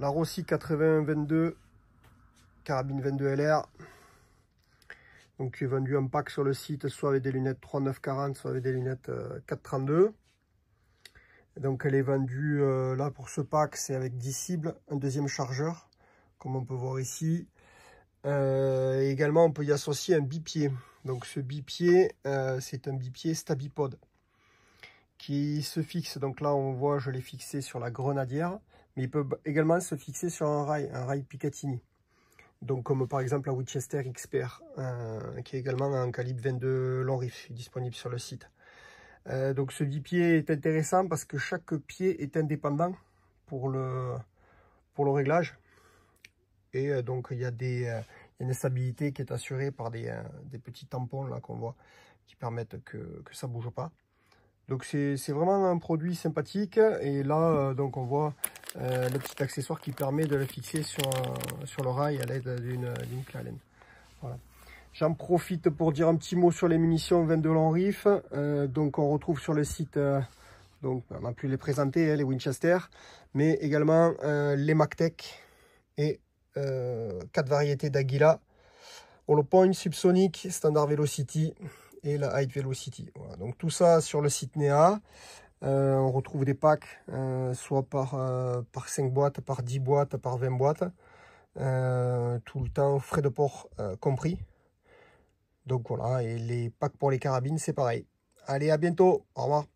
La Rossi 80-22, carabine 22 LR. Donc qui est vendu en pack sur le site, soit avec des lunettes 3940, soit avec des lunettes 432. Euh, Donc elle est vendue euh, là pour ce pack, c'est avec 10 cibles, un deuxième chargeur, comme on peut voir ici. Euh, également, on peut y associer un bipied. Donc ce bipied, c'est un bipied Stabipod qui se fixe. Donc là, on voit, je l'ai fixé sur la grenadière, mais il peut également se fixer sur un rail, un rail Picatinny. Donc comme par exemple la Winchester XPR, euh, qui est également en calibre 22 long riff, disponible sur le site. Euh, donc ce bipied est intéressant parce que chaque pied est indépendant pour le, pour le réglage. Et euh, donc il y a des, une stabilité qui est assurée par des, des petits tampons là qu'on voit qui permettent que, que ça bouge pas. Donc c'est vraiment un produit sympathique et là euh, donc on voit euh, le petit accessoire qui permet de le fixer sur, sur le rail à l'aide d'une clé. J'en profite pour dire un petit mot sur les munitions 22 long riff. Euh, donc on retrouve sur le site, donc on a pu les présenter, hein, les Winchester, mais également les MacTech et quatre variétés d'Aguila. Hollow Point, Subsonic, Standard Velocity, et la Height Velocity. Donc tout ça sur le site NEA. Euh, on retrouve des packs, euh, soit par, euh, par 5 boîtes, par 10 boîtes, par 20 boîtes. tout le temps, frais de port compris. Donc voilà, et les packs pour les carabines, c'est pareil. Allez, à bientôt. Au revoir.